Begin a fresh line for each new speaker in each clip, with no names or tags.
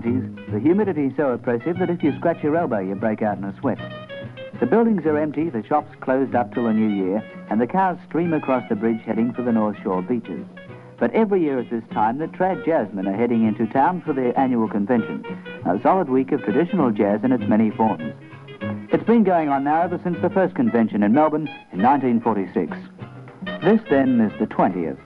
90s, the humidity is so oppressive that if you scratch your elbow, you break out in a sweat. The buildings are empty, the shops closed up till the new year, and the cars stream across the bridge heading for the North Shore beaches. But every year at this time, the Trad Jazzmen are heading into town for their annual convention, a solid week of traditional jazz in its many forms. It's been going on now ever since the first convention in Melbourne in 1946. This, then, is the 20th.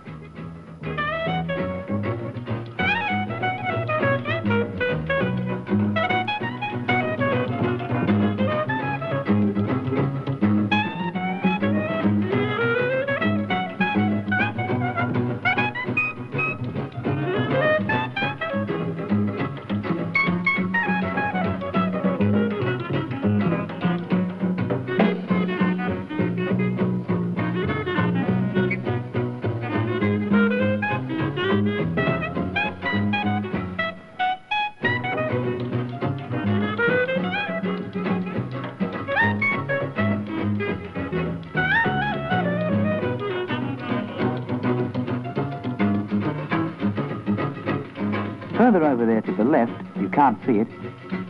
Can't see it,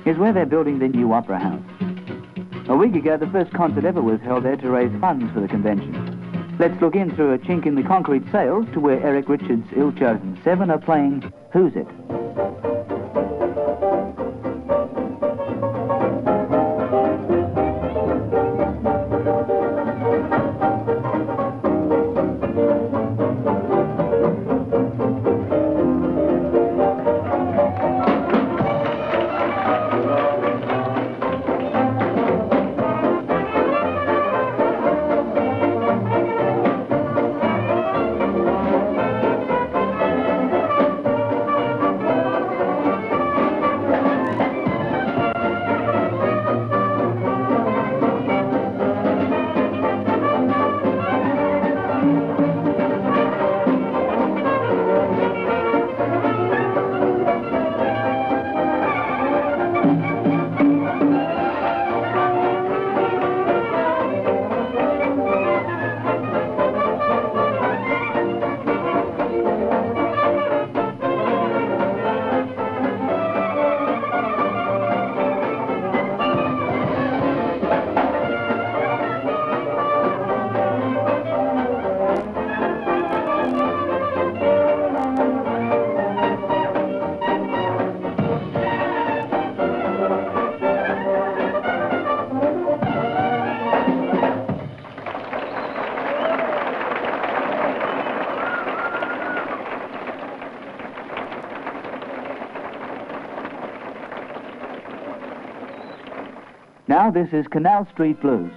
is where they're building the new Opera House. A week ago, the first concert ever was held there to raise funds for the convention. Let's look in through a chink in the concrete sails to where Eric Richards' ill-chosen Seven are playing Who's It? This is Canal Street Blues.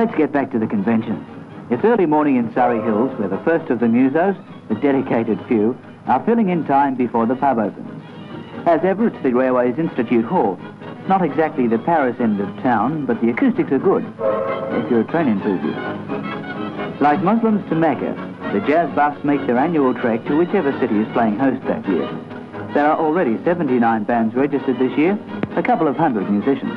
Let's get back to the convention. It's early morning in Surry Hills, where the first of the musos, the dedicated few, are filling in time before the pub opens. As ever, it's the Railways Institute Hall. Not exactly the Paris end of town, but the acoustics are good, if you're a train enthusiast. Like Muslims to Mecca, the jazz buffs make their annual trek to whichever city is playing host that year. There are already 79 bands registered this year, a couple of hundred musicians.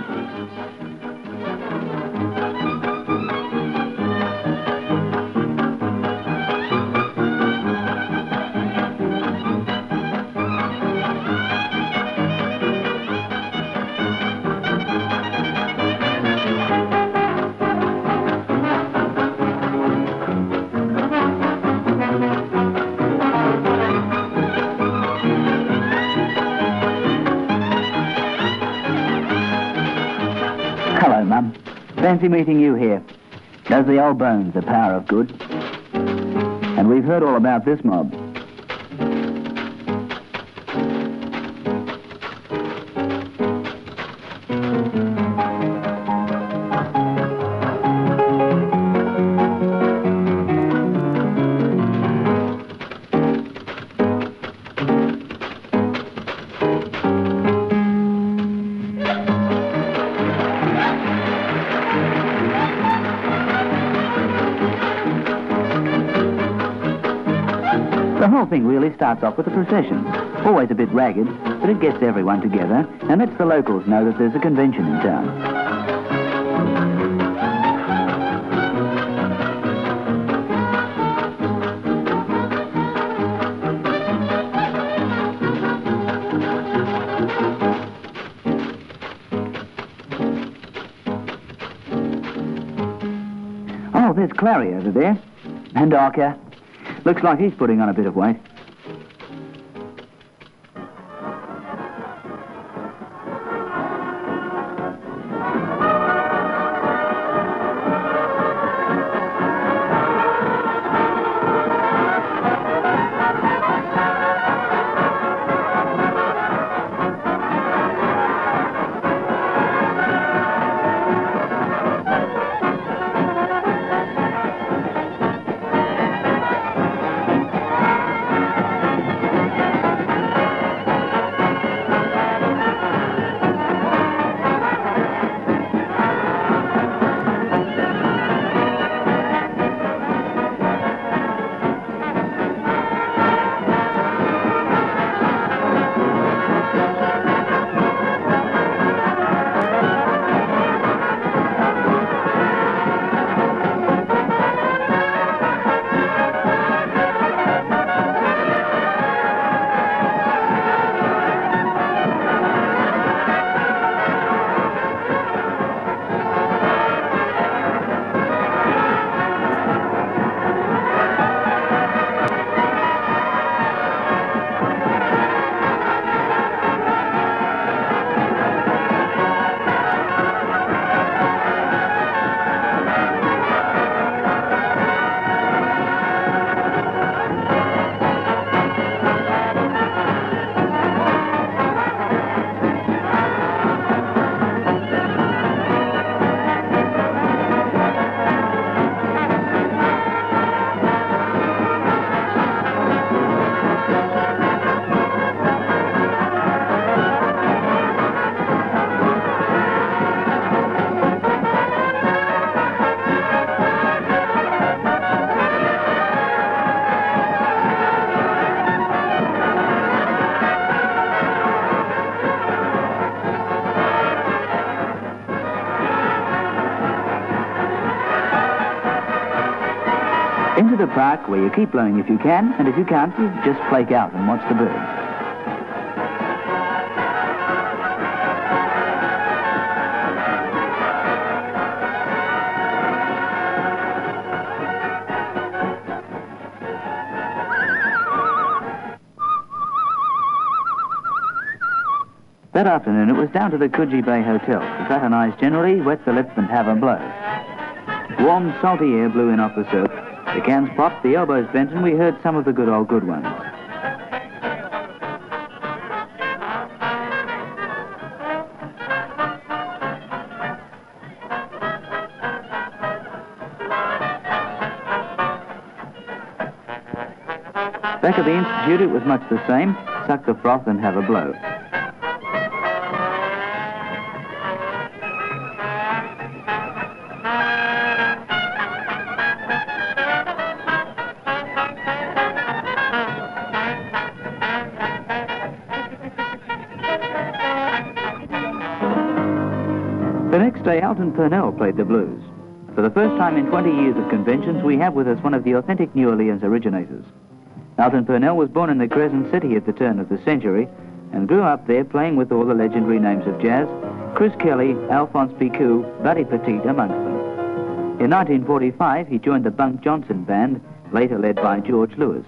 Fancy meeting you here. Does the old bones the power of good? And we've heard all about this mob. Starts off with a procession. Always a bit ragged, but it gets everyone together and lets the locals know that there's a convention in town. Oh, there's Clary over there. And Arca. Looks like he's putting on a bit of weight. Park where you keep blowing if you can, and if you can't, you just flake out and watch the birds. That afternoon, it was down to the Coogee Bay Hotel to fraternise generally, wet the lip, and have a blow. Warm, salty air blew in off the surf cans popped, the elbows bent, and we heard some of the good old good ones. Back at the Institute, it was much the same. Suck the froth and have a blow. The next day, Alton Purnell played the blues. For the first time in 20 years of conventions, we have with us one of the authentic New Orleans originators. Alton Purnell was born in the Crescent City at the turn of the century and grew up there playing with all the legendary names of jazz, Chris Kelly, Alphonse Picou, Buddy Petit amongst them. In 1945, he joined the Bunk Johnson Band, later led by George Lewis.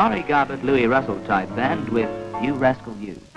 Murray Garbutt Louis Russell type band with You Rascal You.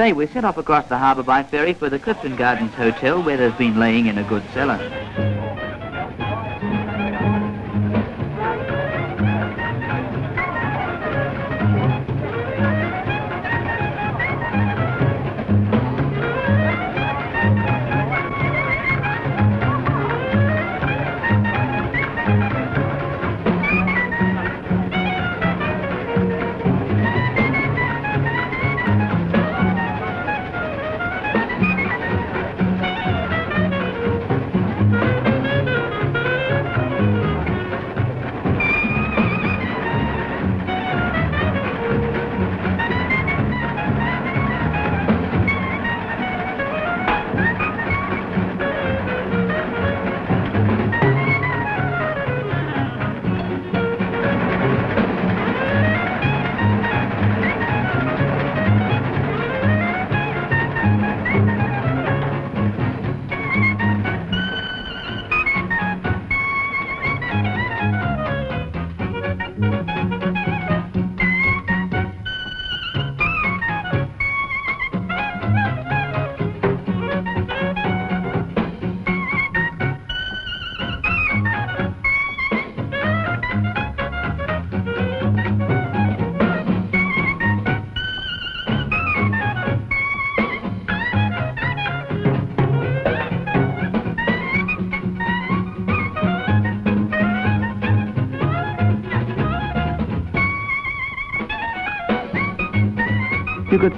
Next day, we set off across the harbour by ferry for the Clifton Gardens Hotel, where there's been laying in a good cellar.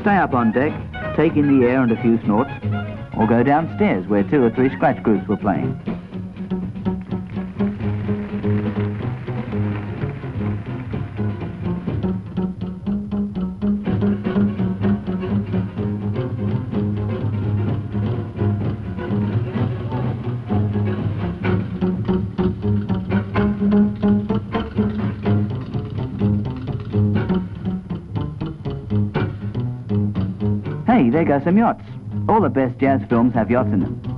Stay up on deck, take in the air and a few snorts, or go downstairs where two or three scratch groups were playing. Go some yachts. All the best jazz films have yachts in them.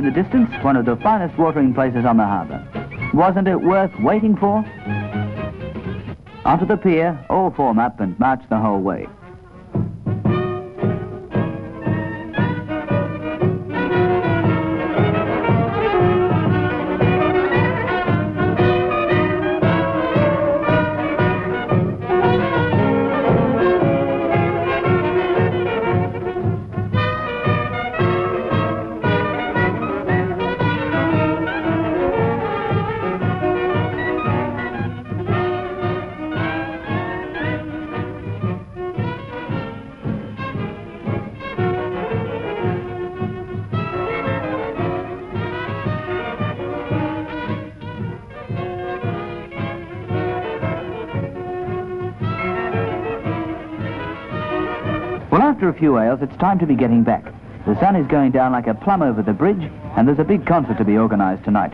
In the distance, one of the finest watering places on the harbour. Wasn't it worth waiting for? Onto the pier, all form up and march the whole way. Few ales, it's time to be getting back. The sun is going down like a plum over the bridge, and there's a big concert to be organised tonight.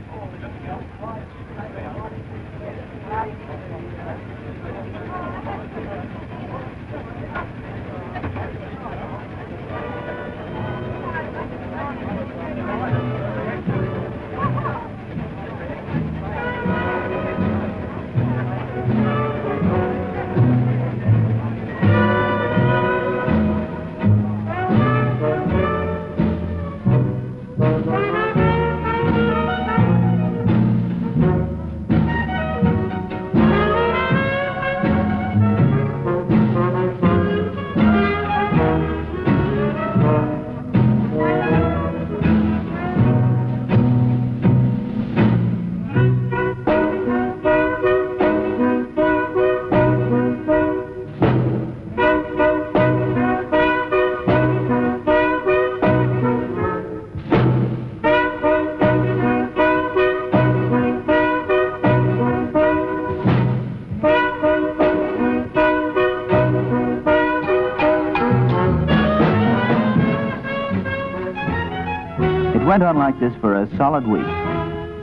Went on like this for a solid week.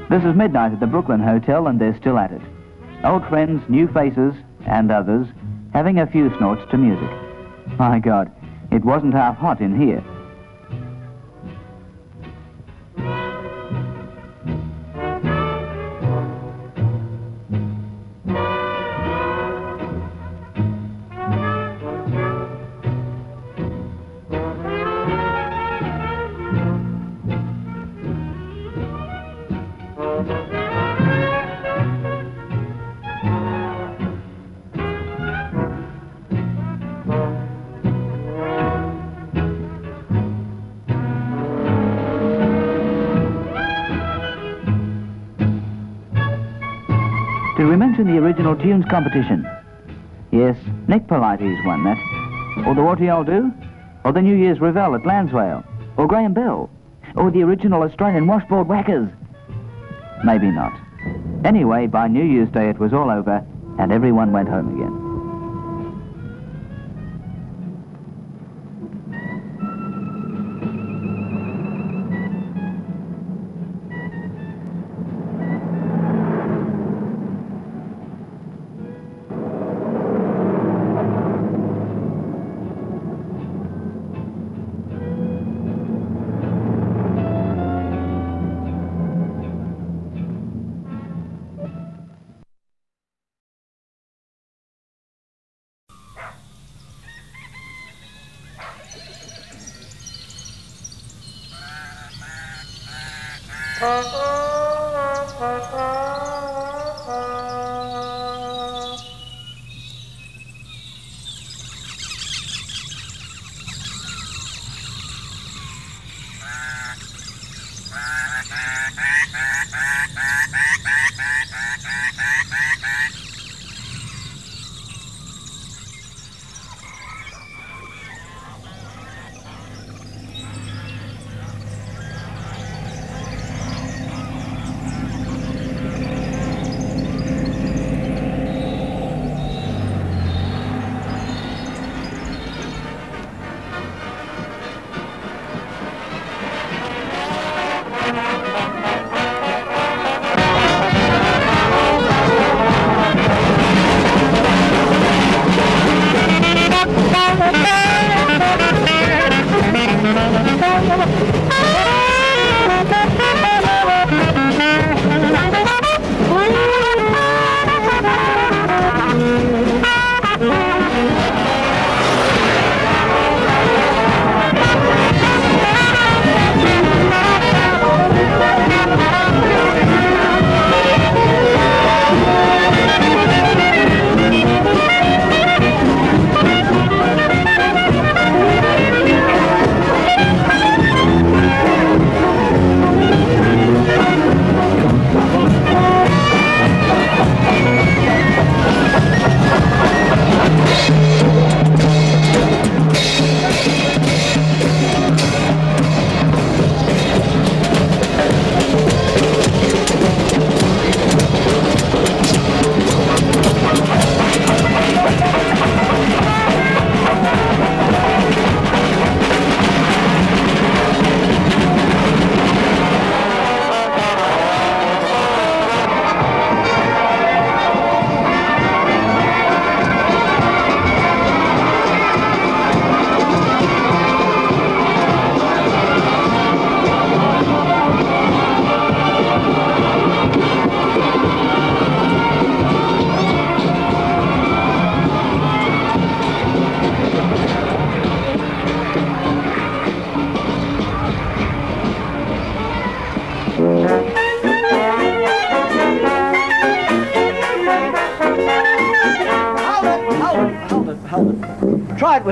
This is midnight at the Brooklyn Hotel, and they're still at it. Old friends, new faces, and others, having a few snorts to music. My God, it wasn't half hot in here. Tunes competition? Yes, Nick Polites won that. Or the What Do Y'all Do? Or the New Year's Revel at Lansvale? Or Graeme Bell? Or the original Australian Washboard Whackers? Maybe not. Anyway, by New Year's Day it was all over, and everyone went home again.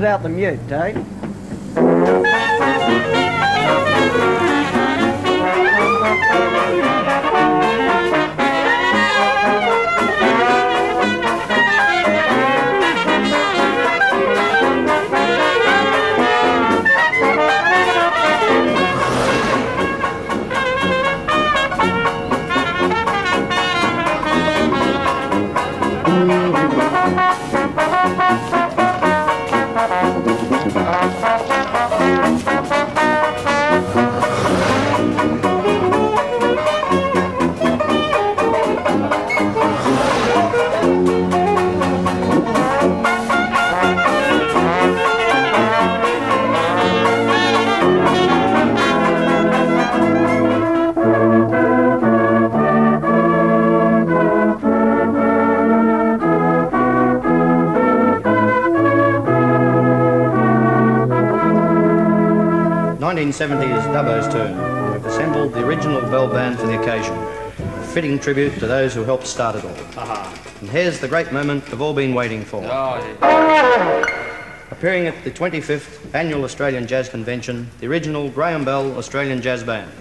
Without the mute, Dave.
Nineteen seventy is Dubbo's turn. We've assembled the original bell band for the occasion. A fitting tribute to those who helped start it all. Uh-huh. And here's the great moment we've all been waiting for. Oh, Appearing at the 25th Annual Australian Jazz Convention, the original Graeme Bell Australian Jazz Band.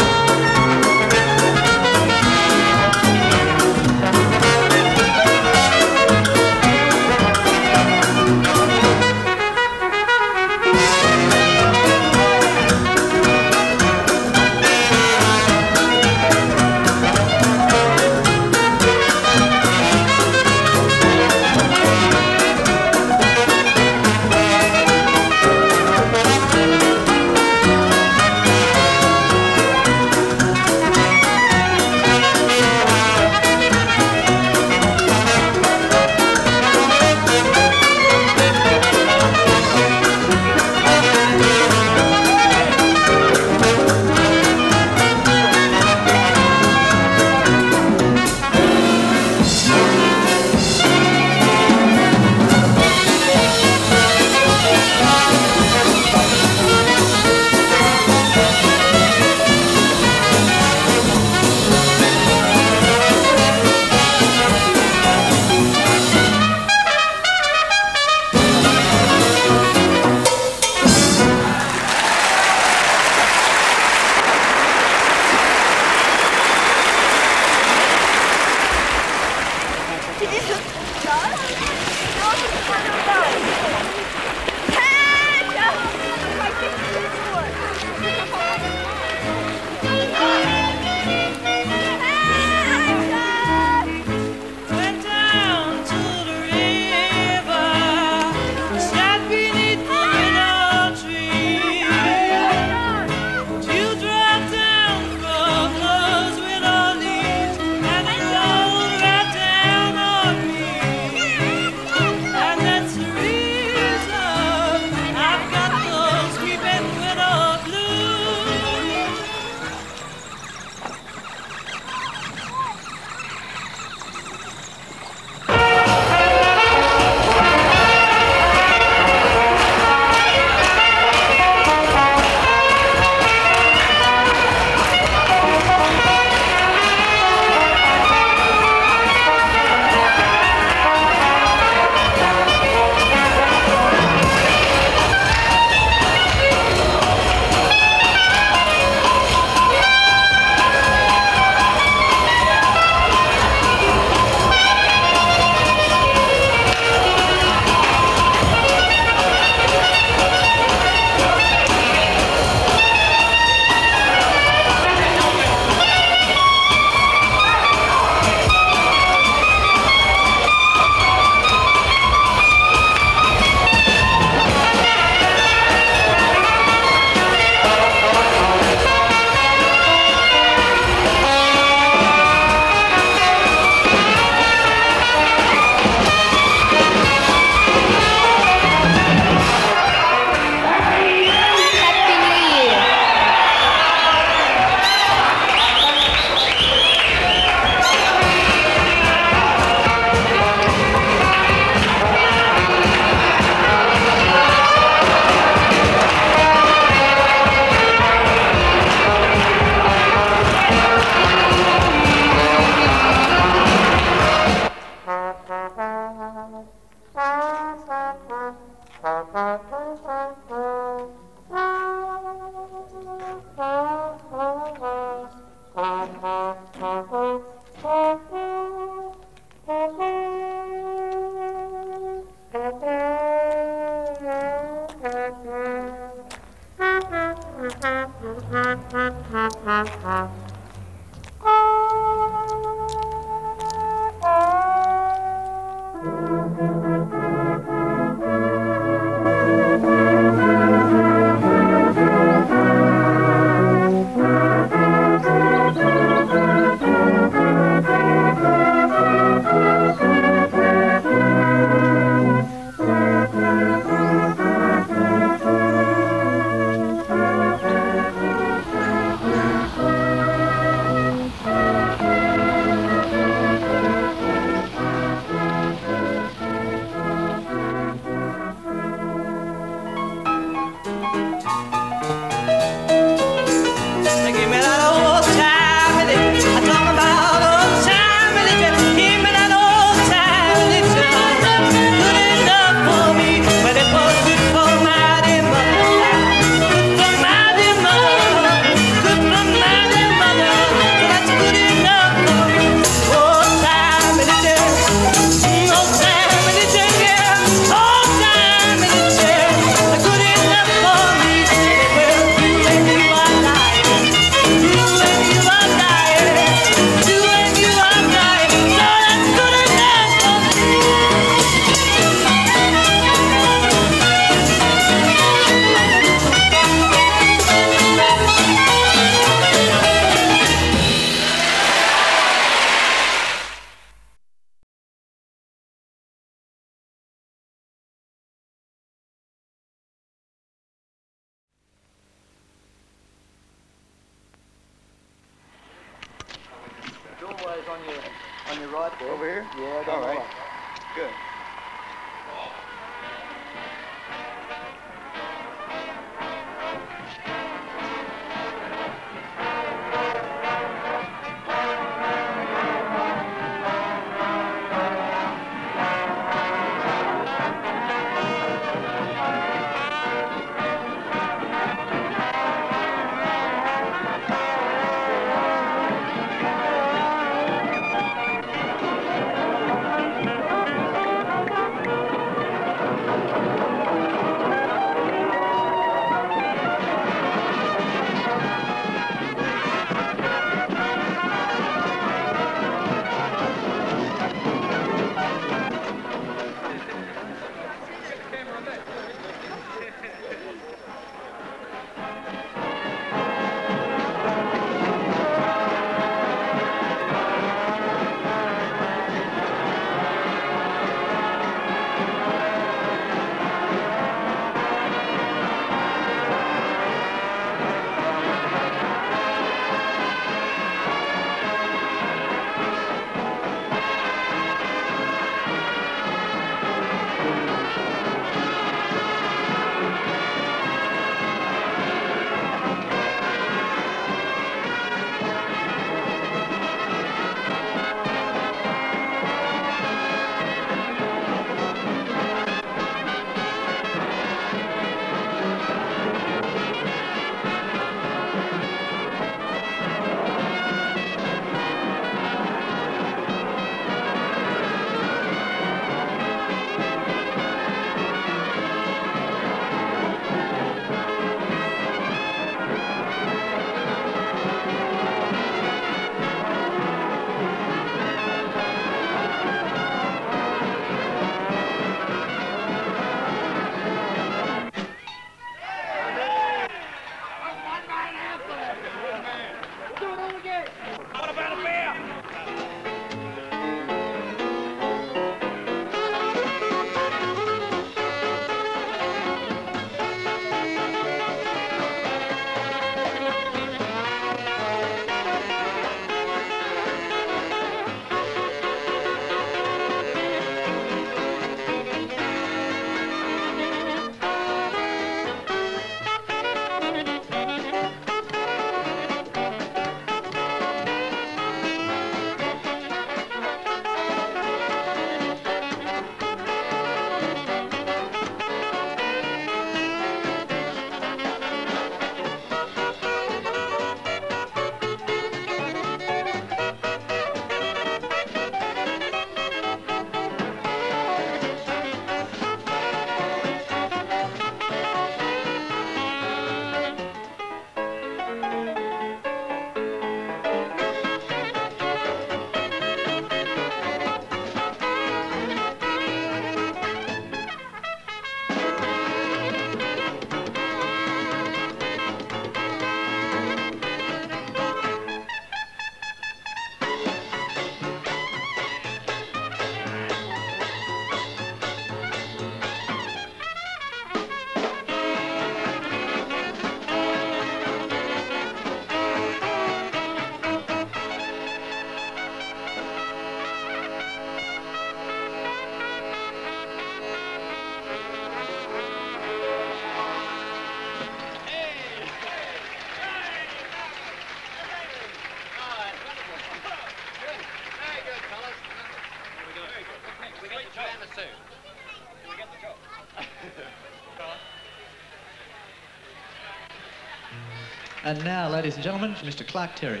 And
now, ladies and gentlemen, Mr. Clark Terry.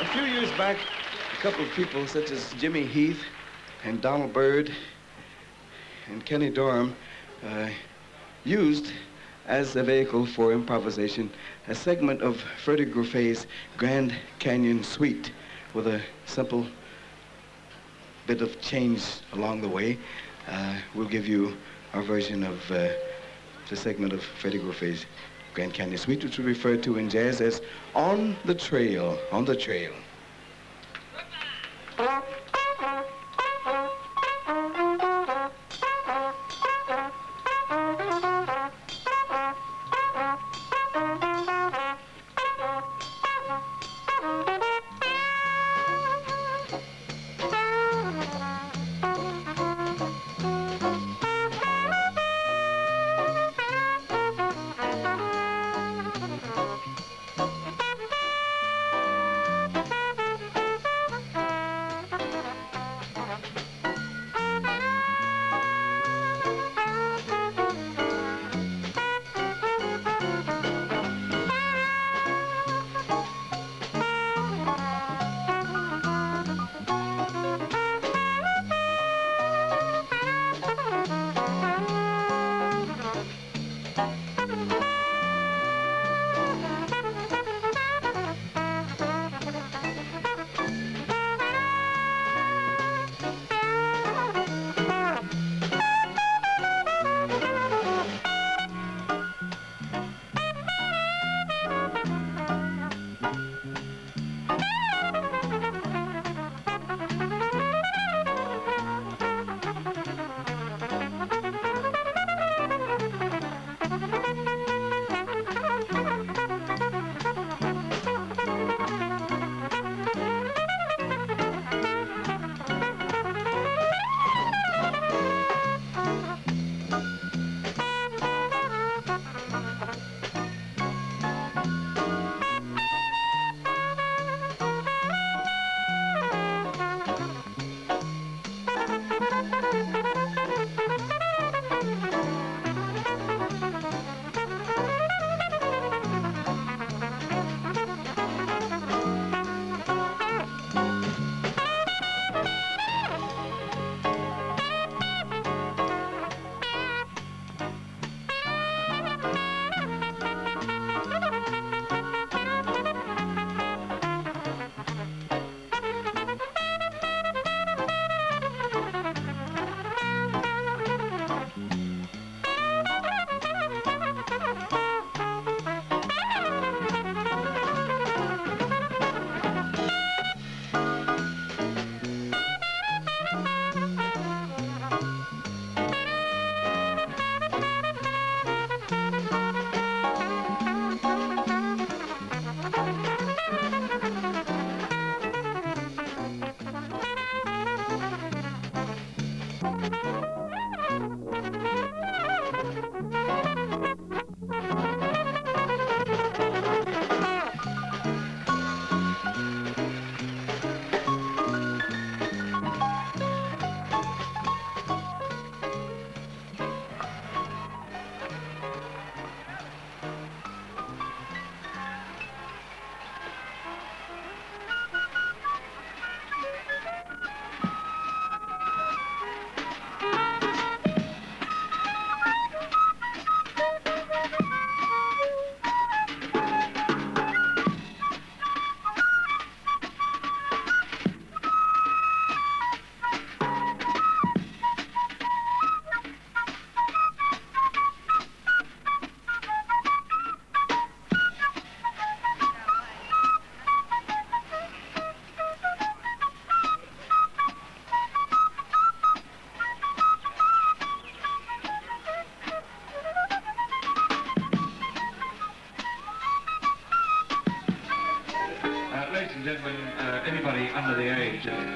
A few years back, a couple of people such as Jimmy Heath and Donald Byrd and Kenny Dorham uh, used as a vehicle for improvisation a segment of Ferde Grofé's Grand Canyon Suite with a simple bit of change along the way. Uh, we'll give you our version of uh, the segment of Ferde Grofé's Grand Canyon Suite, which we refer to in jazz as On the Trail, On the Trail.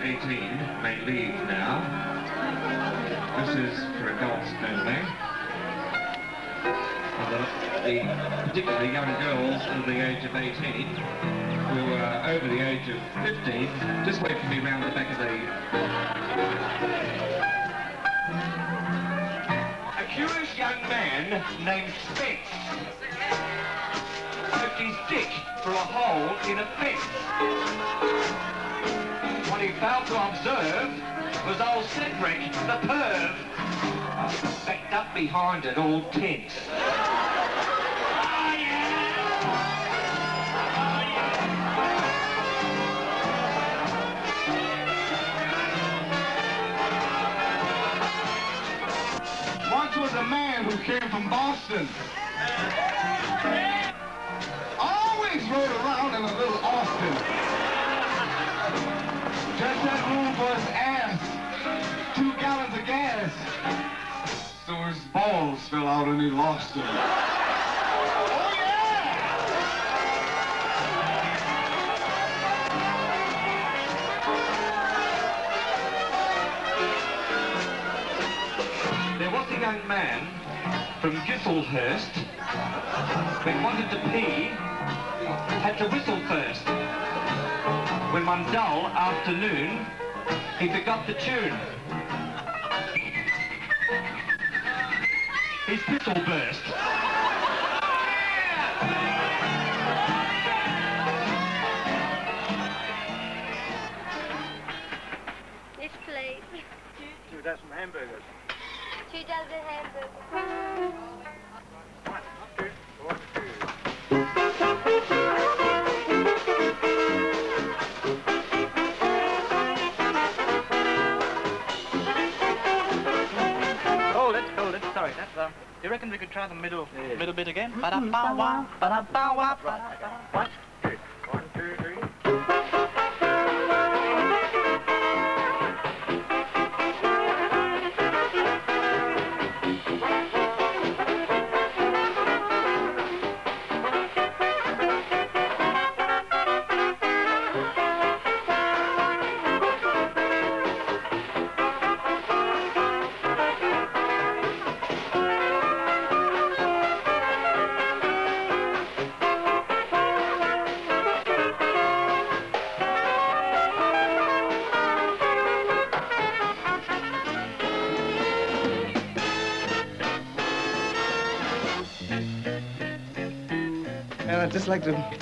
18 may leave now. This is for adults only. The, the particularly young girls under the age of 18 who are over the age of 15, just wait for me round the back of the... A curious young man named Spence left his dick for a hole in a fence. Failed to observe was old Cedric, the perv, backed up behind it all tense.
Once was a man who came from Boston. Always rode around in a little Austin. Just had room for his ass. Two gallons of gas. So his balls fell out and he lost them. Oh yeah!
There was a young man from Gisselhurst that wanted to pee, had to whistle first. When one dull afternoon, he forgot the tune. His pistol burst.
Yes, please.
Two dozen hamburgers.
Two dozen hamburgers.
Try the middle, middle bit again? Mm-hmm. Ba-da-ba-wah, ba-da-ba-wah, ba-da-ba.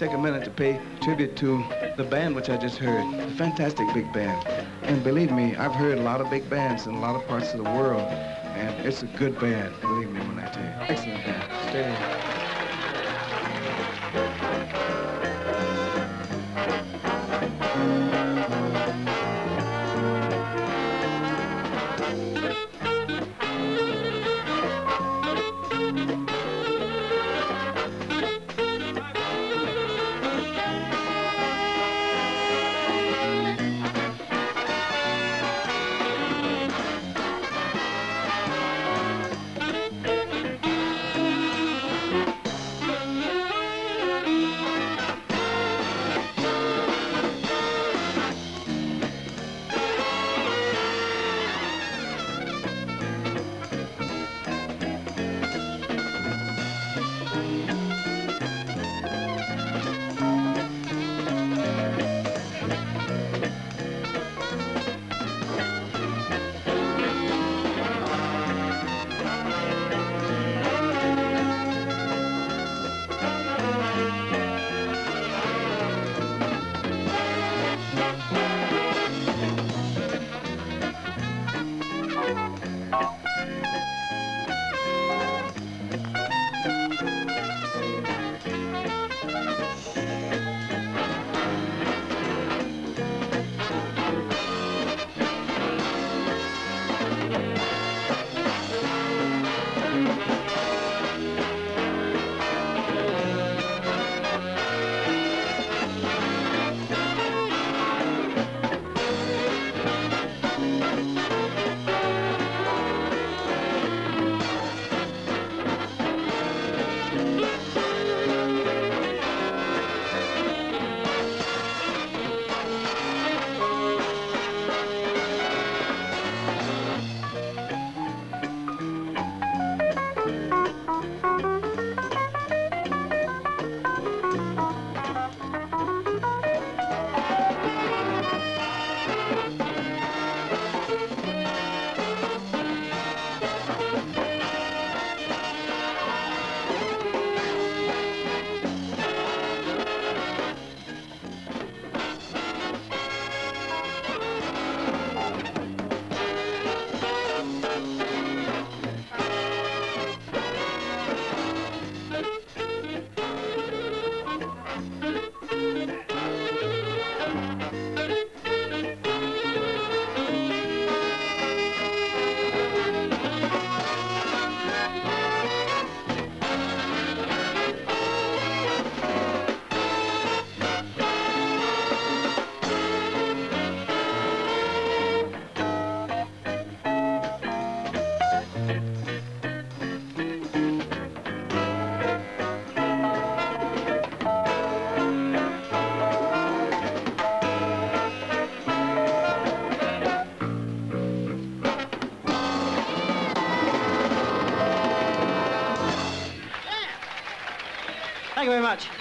Take a minute to pay tribute to the band which I just heard, the fantastic big band. And believe me, I've heard a lot of big bands in a lot of parts of the world, and it's a good band, believe me
very much.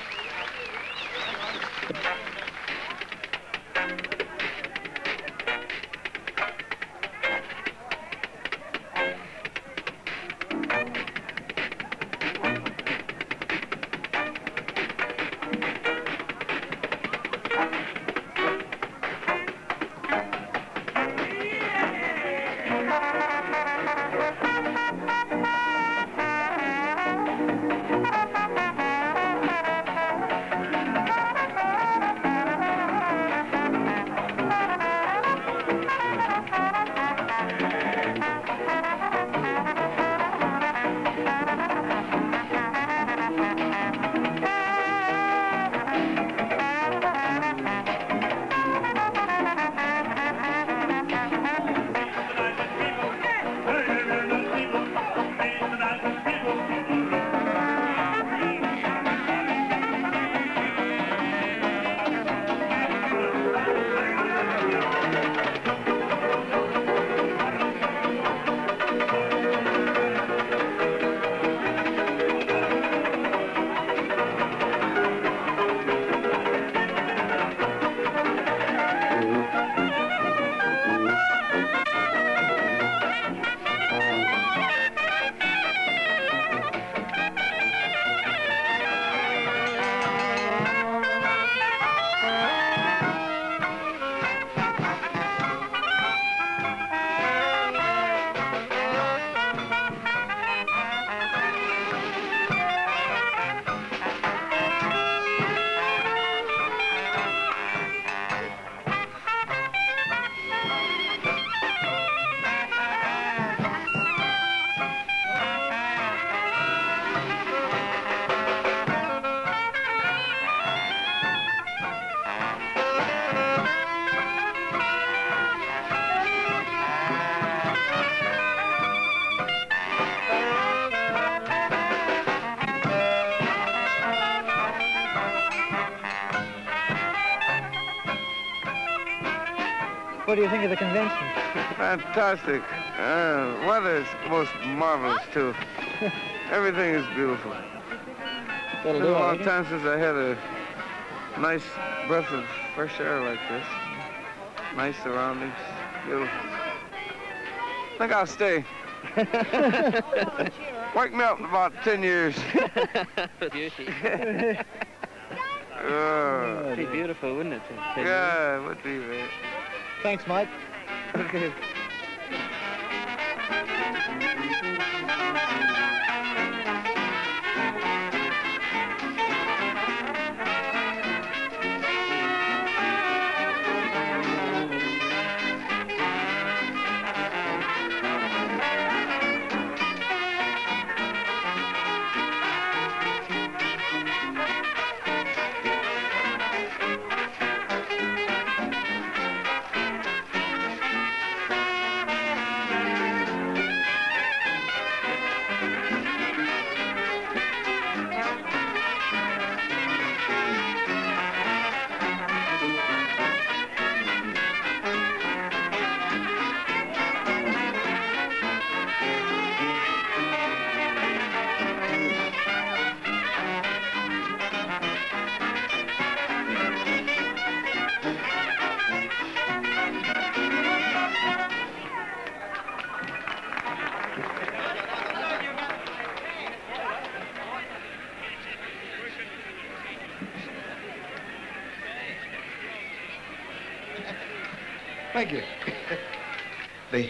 Do you think of the convention?
Fantastic. Uh, weather is most marvelous, too. Everything is beautiful.
That'll
It's been a long time since I had a nice breath of fresh air like this. Nice surroundings. Beautiful. I think I'll stay. Wake me up in about 10 years. Uh,
Be beautiful, wouldn't it?
yeah, it would be, man.
Thanks, Mike.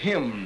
The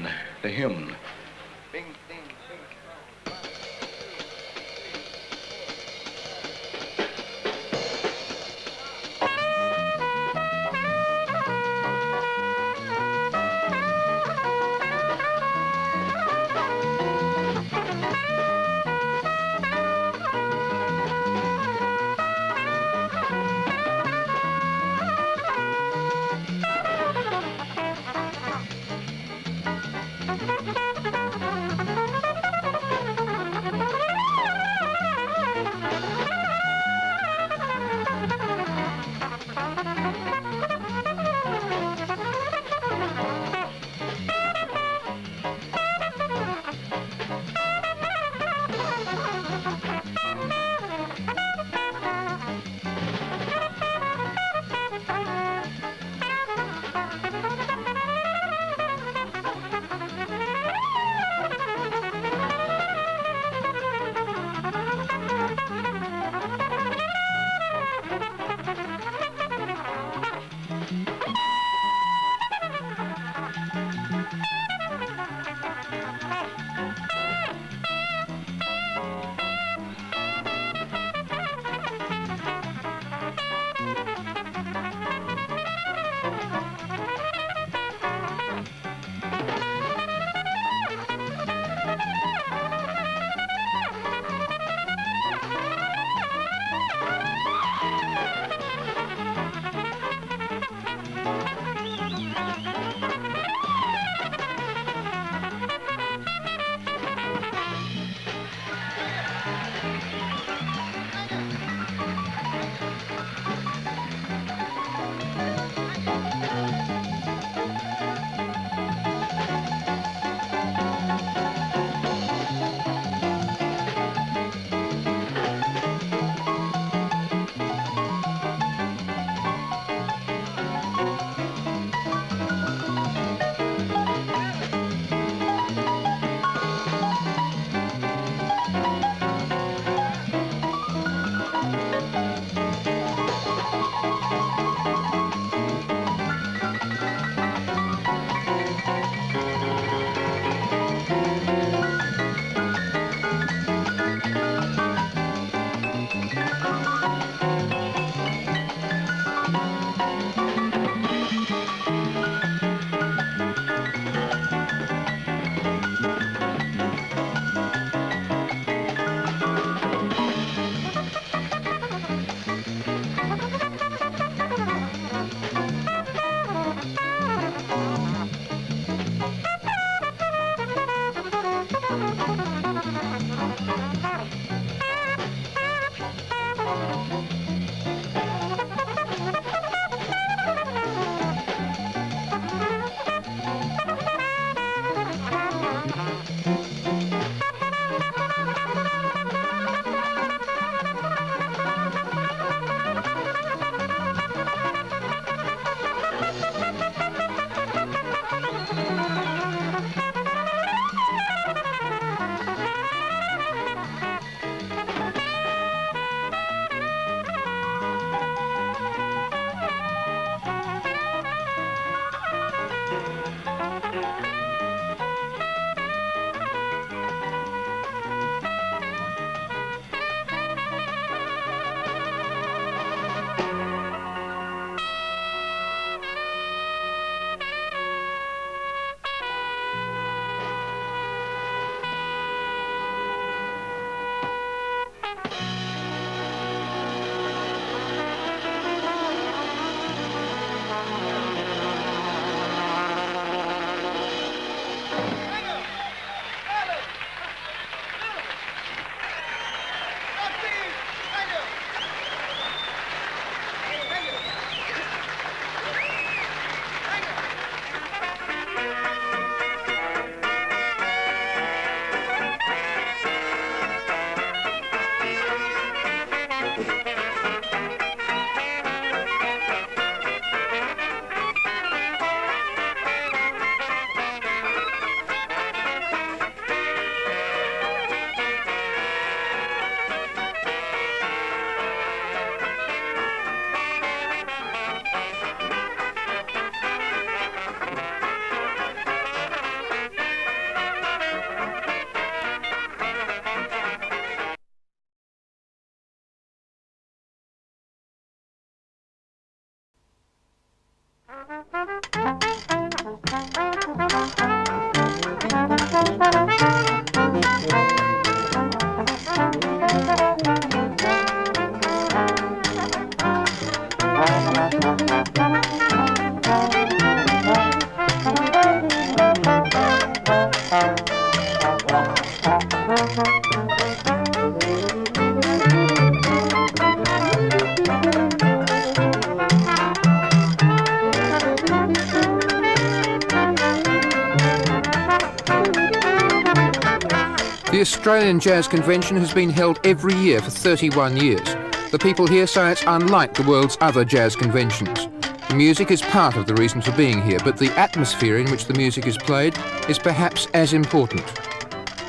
Australian Jazz Convention has been held every year for 31 years. The people here say it's unlike the world's other jazz conventions. The music is part of the reason for being here, but the atmosphere in which the music is played is perhaps as important.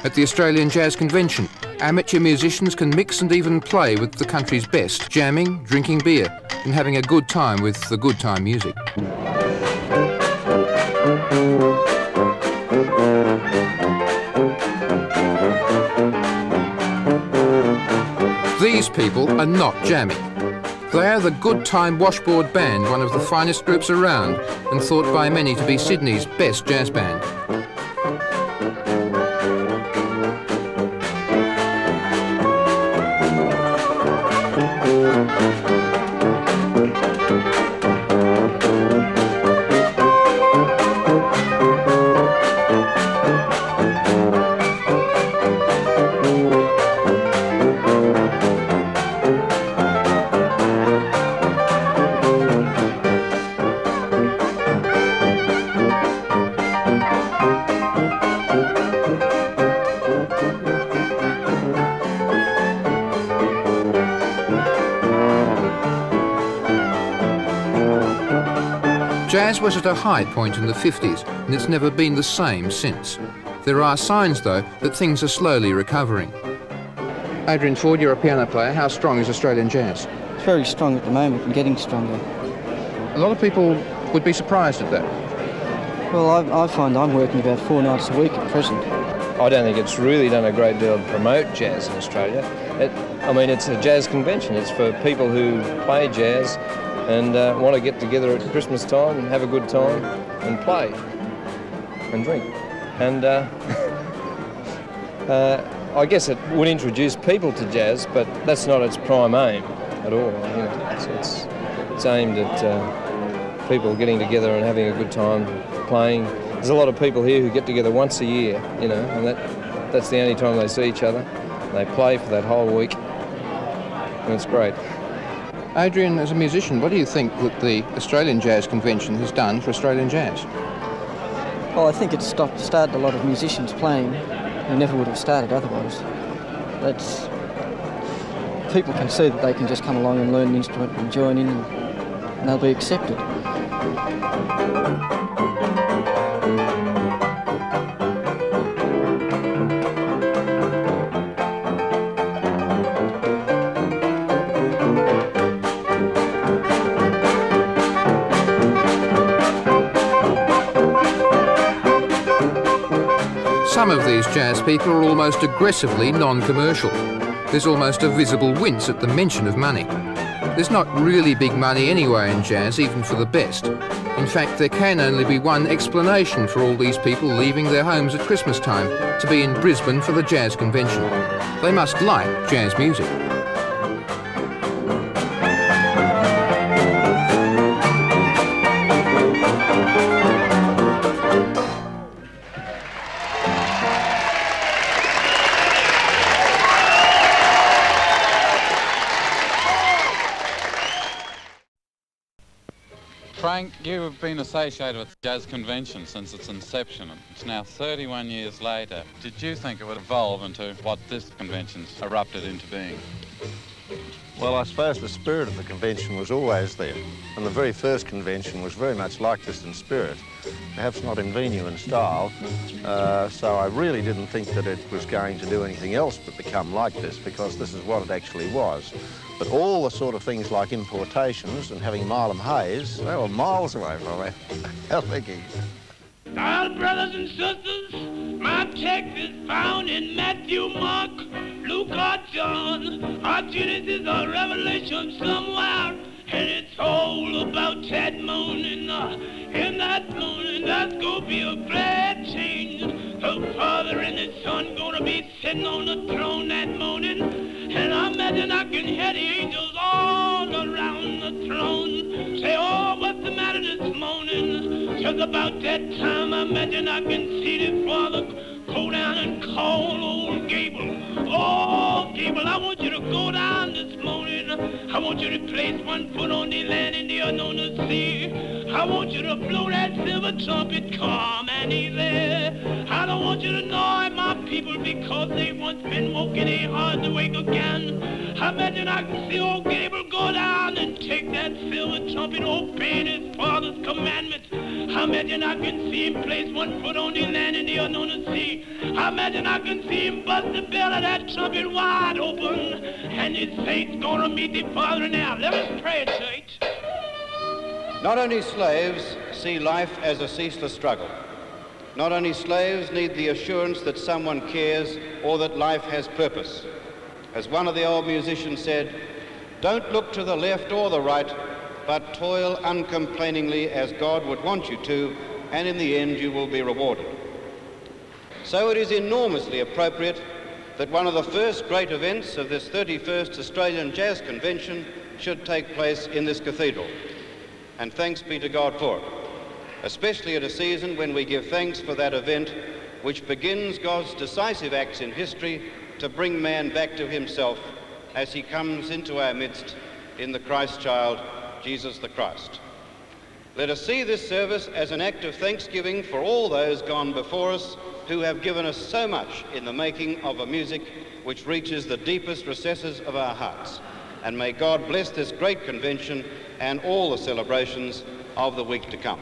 At the Australian Jazz Convention, amateur musicians can mix and even play with the country's best, jamming, drinking beer, and having a good time with the good time music. People are not jamming. They are the Good Time Washboard Band, one of the finest groups around, and thought by many to be Sydney's best jazz band. Was at a high point in the 50s, and it's never been the same since. There are signs, though, that things are slowly recovering. Adrian Ford, you're a piano player. How strong is Australian jazz?
It's very strong at the moment and getting stronger.
A lot of people would be surprised at that.
Well, I, I find I'm working about four nights a week at present.
I don't think it's really done a great deal to promote jazz in Australia. It, I mean, it's a jazz convention. It's for people who play jazz and uh, want to get together at Christmas time and have a good time and play and drink. And uh, uh, I guess it would introduce people to jazz, but that's not its prime aim at all. You know, it's, it's, it's aimed at uh, people getting together and having a good time playing. There's a lot of people here who get together once a year, you know, and that, that's the only time they see each other. They play for that whole week. and it's great.
Adrian, as a musician, what do you think that the Australian Jazz Convention has done for Australian jazz?
Well, I think it's stopped, started a lot of musicians playing who never would have started otherwise. That's people can see that they can just come along and learn an instrument and join in, and, they'll be accepted.
Some of these jazz people are almost aggressively non-commercial. There's almost a visible wince at the mention of money. There's not really big money anyway in jazz, even for the best. In fact, there can only be one explanation for all these people leaving their homes at Christmas time to be in Brisbane for the jazz convention. They must like jazz music.
You've been associated with Jazz Convention since its inception. It's now 31 years later. Did you think it would evolve into what this convention's erupted into being?
Well, I suppose the spirit of the convention was always there. And the very first convention was very much like this in spirit, perhaps not in venue and style. Uh, so I really didn't think that it was going to do anything else but become like this, because this is what it actually was. But all the sort of things like importations and having Milam Hayes, they were miles away from it. How thinking?
Now, brothers and sisters, my text is found in Matthew, Mark, Luke, or John, or Genesis or Revelation somewhere. And it's all about that morning. Uh, in that morning, that's gonna be a great change. The Father and the Son gonna be sitting on the throne that morning. And I imagine I can hear the angels all around the throne say, oh, what's the matter this morning? About that time, I imagine I can see the Father go down and call old Gable. Oh, Gable, I want you to go down this morning. I want you to place one foot on the land and the other on the sea. I want you to blow that silver trumpet calm and easy. I don't want you to annoy my people because they once been woken, they hard to wake again. Imagine I can see old Gable go down and take that silver trumpet, obeying his father's commandments. I imagine I can see him place one foot on the land and the other on the sea. I imagine I can see him bust the bell of that trumpet wide open, and his saints gonna meet the Father now. Let us pray, church.
Not only slaves see life as a ceaseless struggle. Not only slaves need the assurance that someone cares or that life has purpose. As one of the old musicians said, don't look to the left or the right, but toil uncomplainingly as God would want you to, and in the end you will be rewarded. So it is enormously appropriate that one of the first great events of this 31st Australian Jazz Convention should take place in this cathedral. And thanks be to God for it, especially at a season when we give thanks for that event which begins God's decisive acts in history to bring man back to himself as he comes into our midst in the Christ child, Jesus the Christ. Let us see this service as an act of thanksgiving for all those gone before us who have given us so much in the making of a music which reaches the deepest recesses of our hearts. And may God bless this great convention and all the celebrations of the week to come.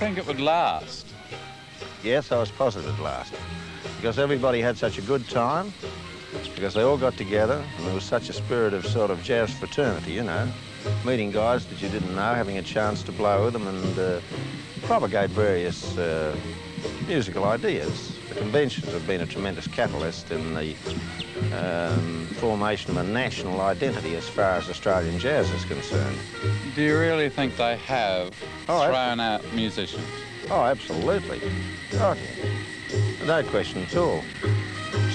Think it would last?
Yes, I was positive at last. Because everybody had such a good time, because they all got together, and there was such a spirit of sort of jazz fraternity, you know, meeting guys that you didn't know, having a chance to blow with them and uh, propagate various uh, musical ideas. The conventions have been a tremendous catalyst in the um, formation of a national identity as far as Australian jazz is concerned.
Do you really think they have
Oh,
thrown out musicians?
Oh, absolutely. Oh. No question at all.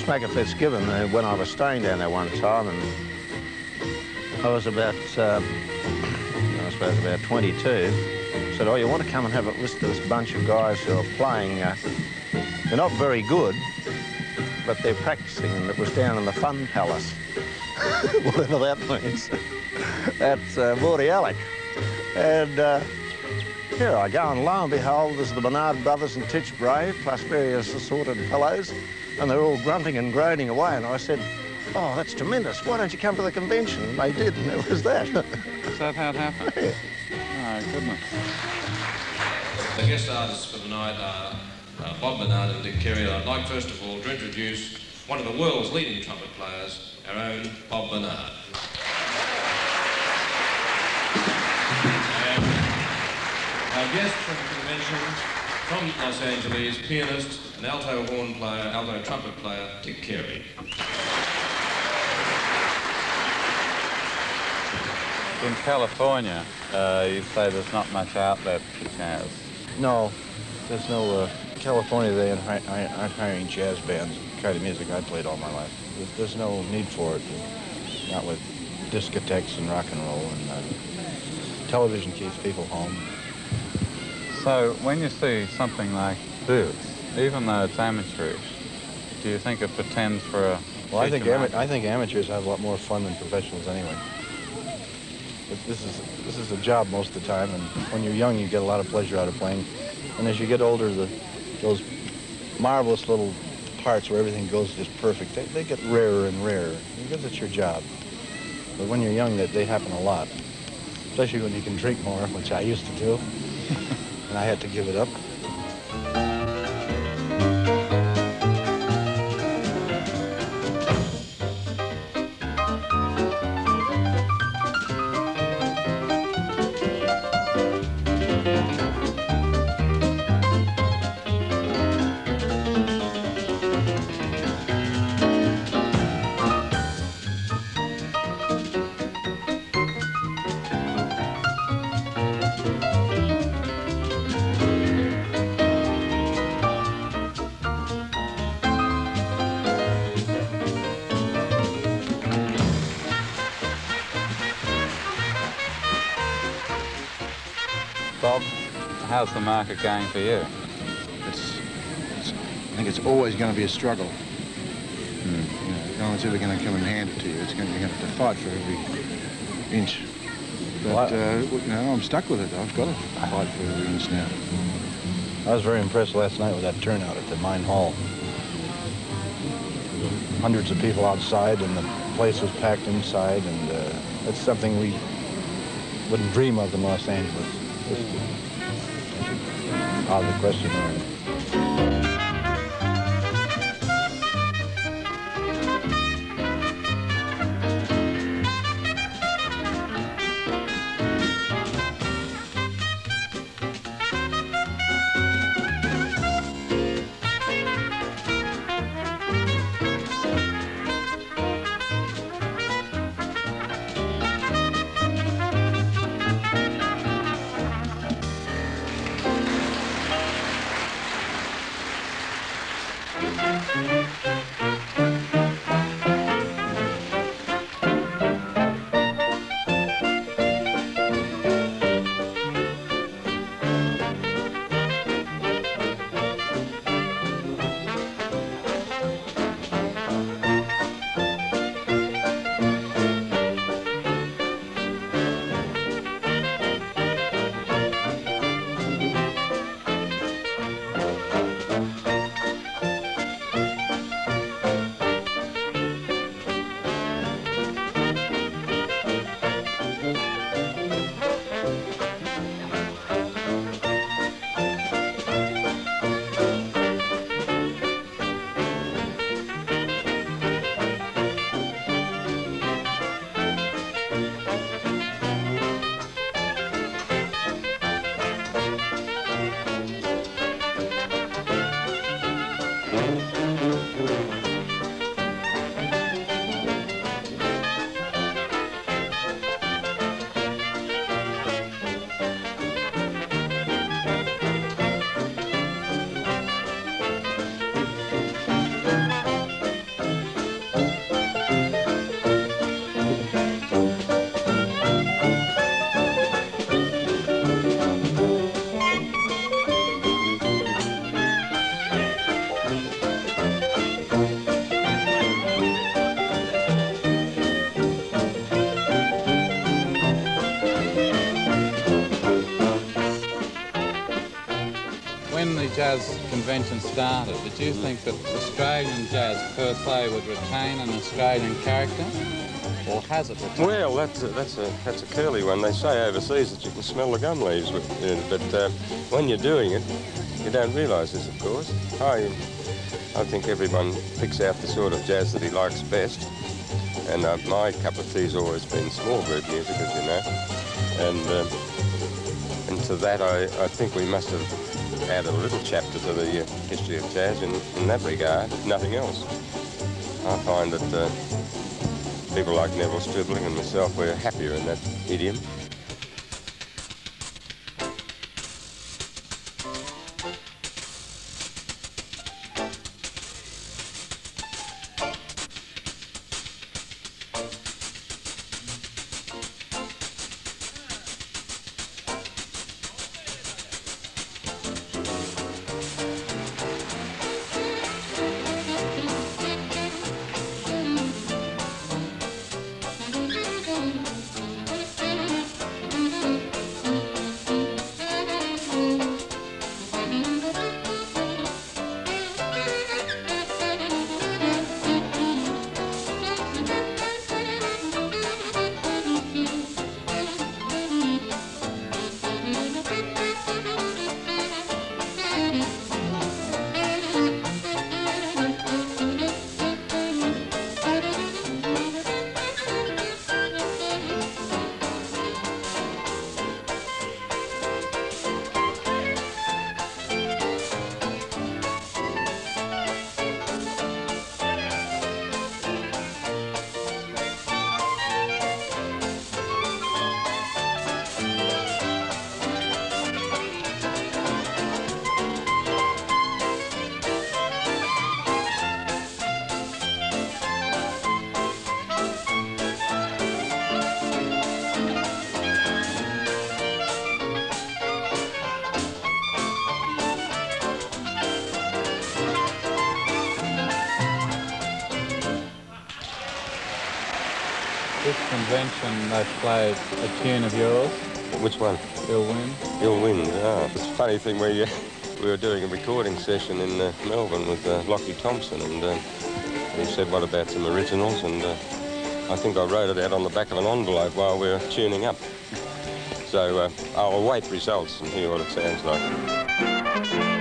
Smacka Fitzgibbon, uh, when I was staying down there one time, and I was about, um, I suppose about 22, said, oh, you want to come and have a listen to this bunch of guys who are playing, uh, they're not very good, but they're practicing, and it was down in the Fun Palace, whatever that means, at uh, Wardy Alec. And uh, here I go, and lo and behold, there's the Barnard brothers and Titch Brave, plus various assorted fellows, and they're all grunting and groaning away. And I said, oh, that's tremendous. Why don't you come to the convention? And they did, and it was that.
Is that how it happened? Oh, goodness.
The guest artists for the night are uh, Bob Barnard and Dick Carey. I'd like first of all to introduce one of the world's leading trumpet players, our own Bob Barnard. And our guest from the convention from Los Angeles, pianist and alto horn player, alto trumpet player, Dick Carey.
In California, uh, you say there's not much outlet for jazz.
No, there's no, uh, California, they aren't, aren't hiring jazz bands, the kind of music I played all my life. There's, there's no need for it, not with discotheques and rock and roll, and uh, television keeps people home.
So when you see something like this, even though it's amateurish, do you think it pretends for a
Well, I think, I think amateurs have a lot more fun than professionals anyway. But this is, this is a job most of the time, and when you're young, you get a lot of pleasure out of playing. And as you get older, the, those marvelous little parts where everything goes just perfect, they, they get rarer and rarer because it's your job. But when you're young, that they happen a lot, especially when you can drink more, which I used to do, and I had to give it up.
How's the market going for you?
It's, it's, I think it's always going to be a struggle. You know, no one's ever going to come and hand it to you. It's going to, you're going to have to fight for every inch. But, uh, you know, I'm stuck with it. I've got to fight for every inch now. I was very impressed last night with that turnout at the Mine Hall. Hundreds of people outside, and the place was packed inside, and uh, that's something we wouldn't dream of in Los Angeles. Out the question.
Jazz convention started, did you think that Australian jazz per se would retain an Australian character? Or has it retained?
Well, that's a, that's a that's a curly one. They say overseas that you can smell the gum leaves, with, uh, but uh, when you're doing it, you don't realise this, of course. I I think everyone picks out the sort of jazz that he likes best, and uh, my cup of tea's always been small group music, as you know, and uh, and to that I, I think we must have added a little chapter to the uh, history of jazz in, in that regard, if nothing else. I find that. Uh, people like Neville Stribling and myself, we're happier in that idiom. Thing, we, uh, we were doing a recording session in uh, Melbourne with uh, Lockie Thompson, and uh, he said, what about some originals? And uh, I think I wrote it out on the back of an envelope while we were tuning up. So uh, I'll await results and hear what it sounds like.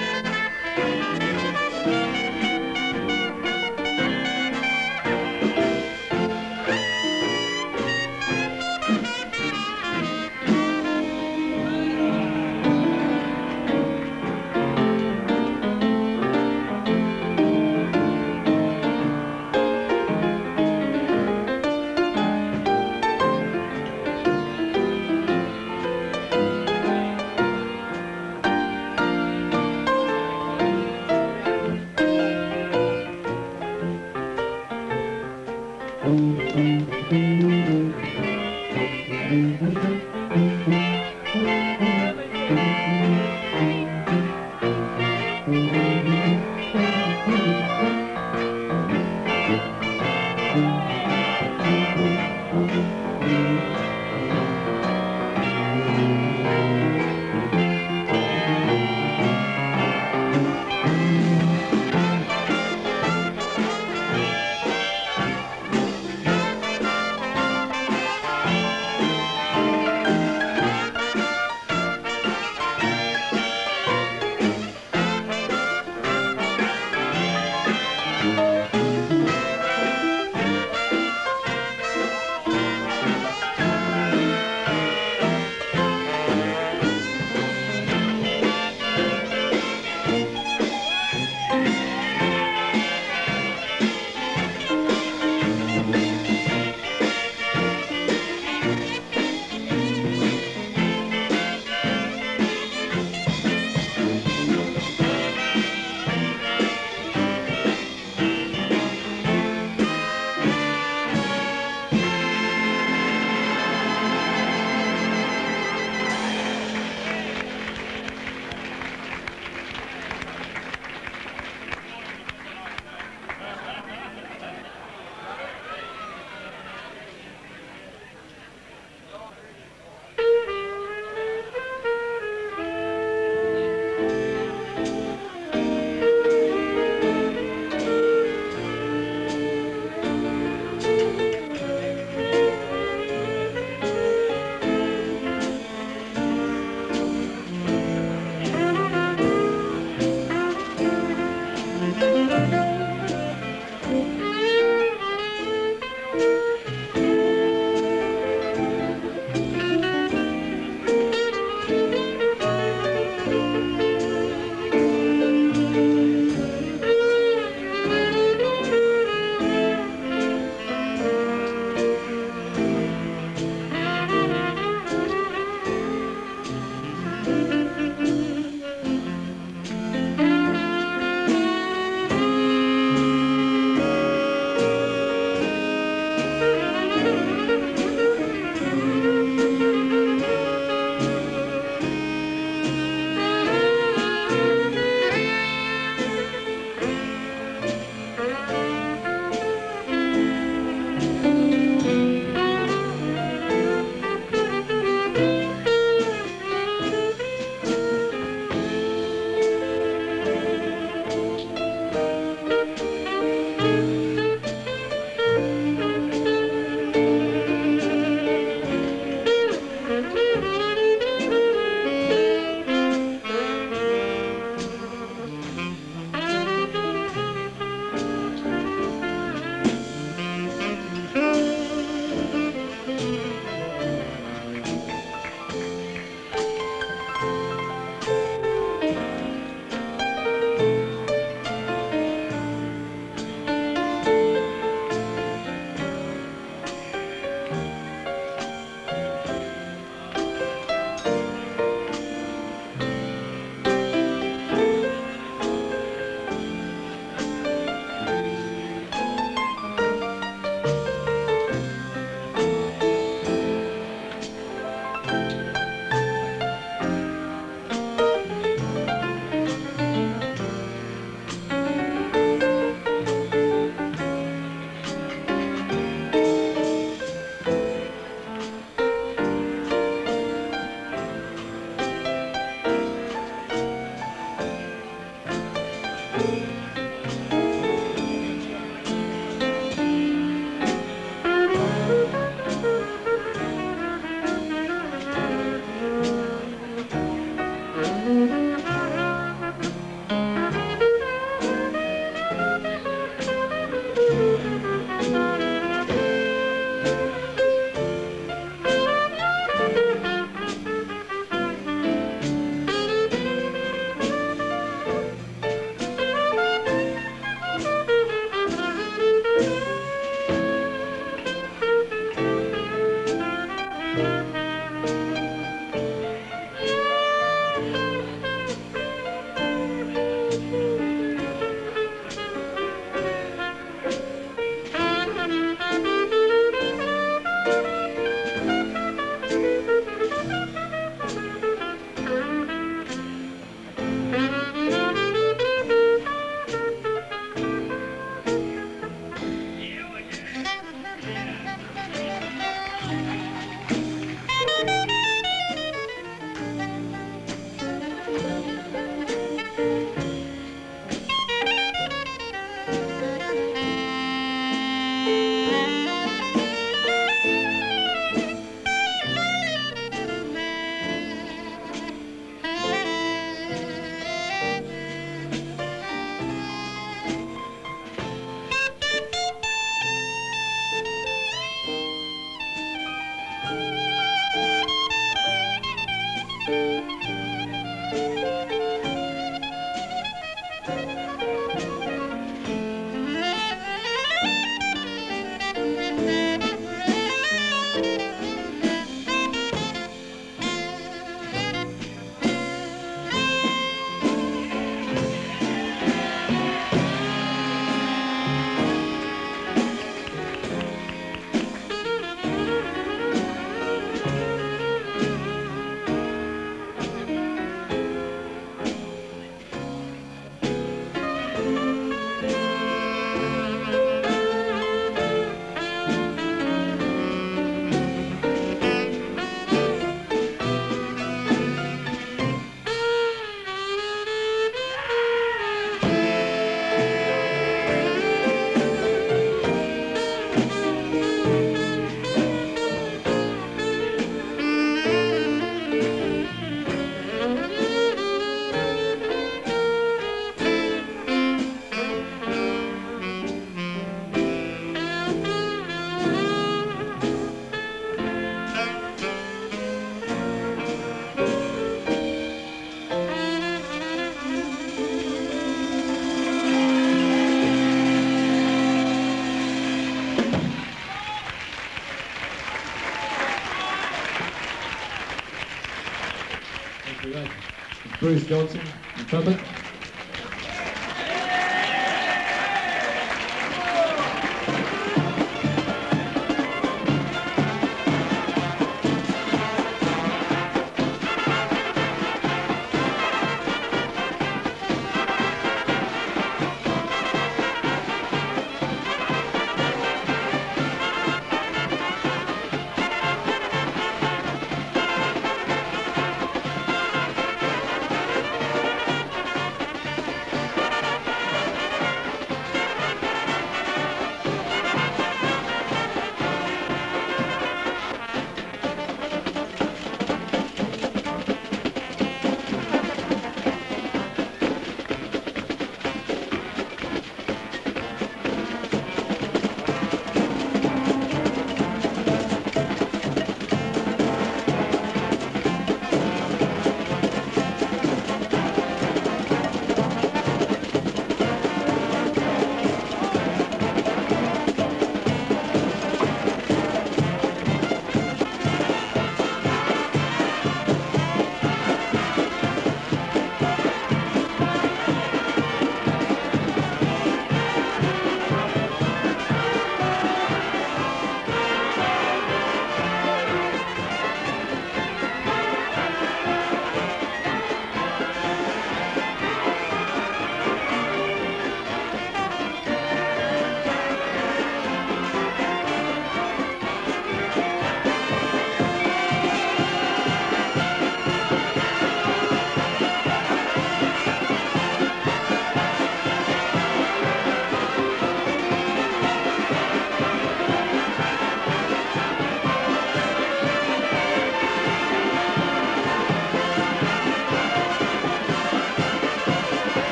Bruce Johnson on trumpet.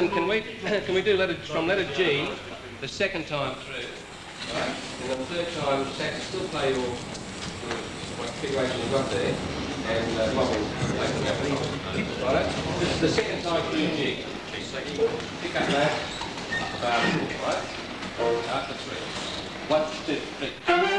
Listen, can we can we do letter from letter G, the second time through, right? And the third time, sax still play your, configuration you've got there, and uh, Robin take them out. Right? This is the second time through G. Pick up that, um, right? After three. One, two, three.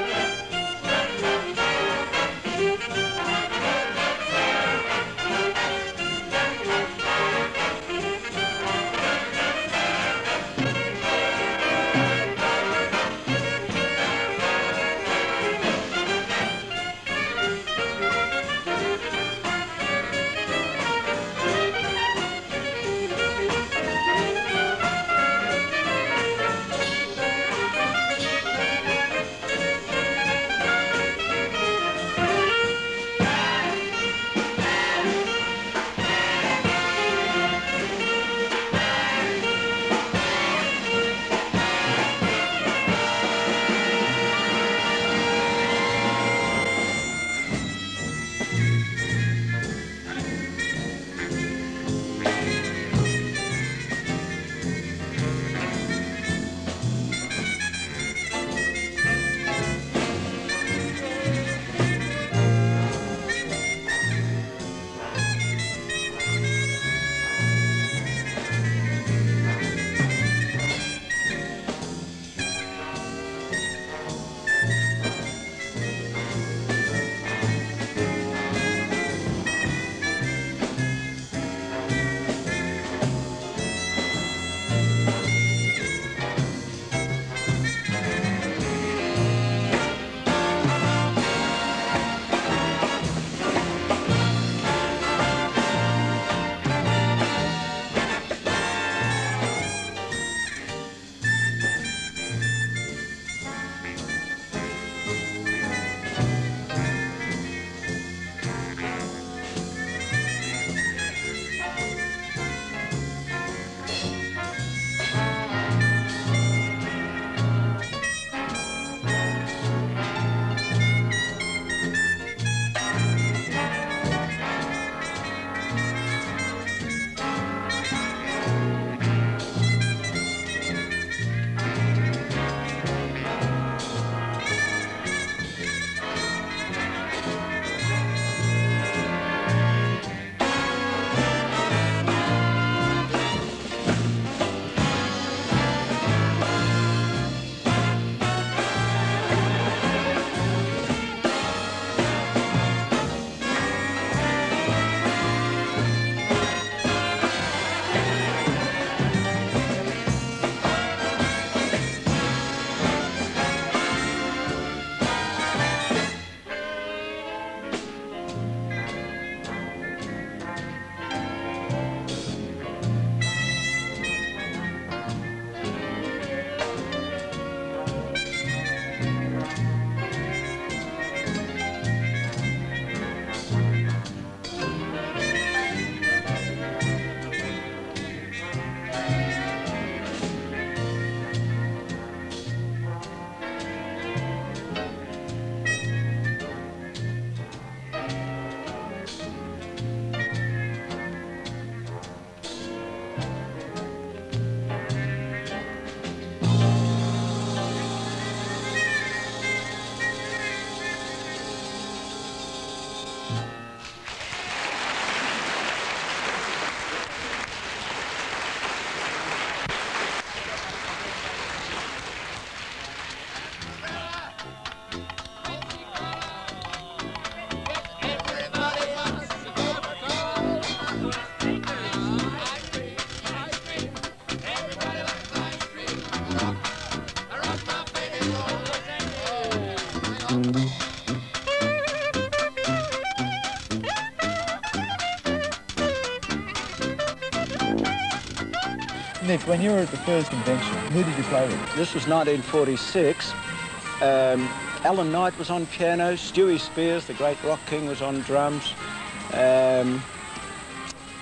Nick, when you were at the first convention, who did you play with?
This was 1946. Um, Alan Knight was on piano, Stewie Spears, the great rock king, was on drums. Um,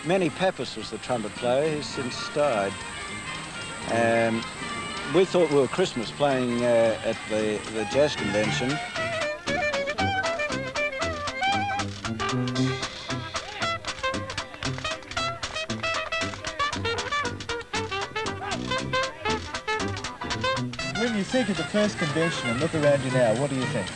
Manny Pappas was the trumpet player, he's since died. Um, we thought we were Christmas playing uh, at the, the jazz convention.
First convention and look around you now, what do you think?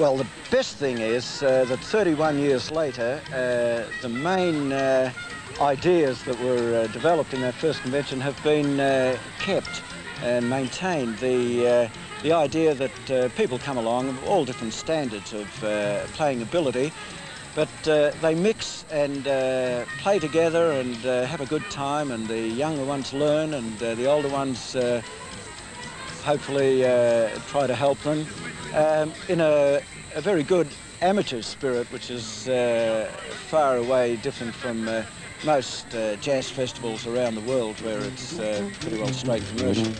Well, the best thing is uh, that 31 years later, uh, the main uh, ideas that were uh, developed in that first convention have been uh, kept and maintained. The, uh, the idea that people come along of all different standards of playing ability, but they mix and play together and have a good time, and the younger ones learn, and the older ones hopefully uh, try to help them um, in a, a very good amateur spirit, which is uh, far away different from uh, most uh, jazz festivals around the world where it's uh, pretty well straight commercial.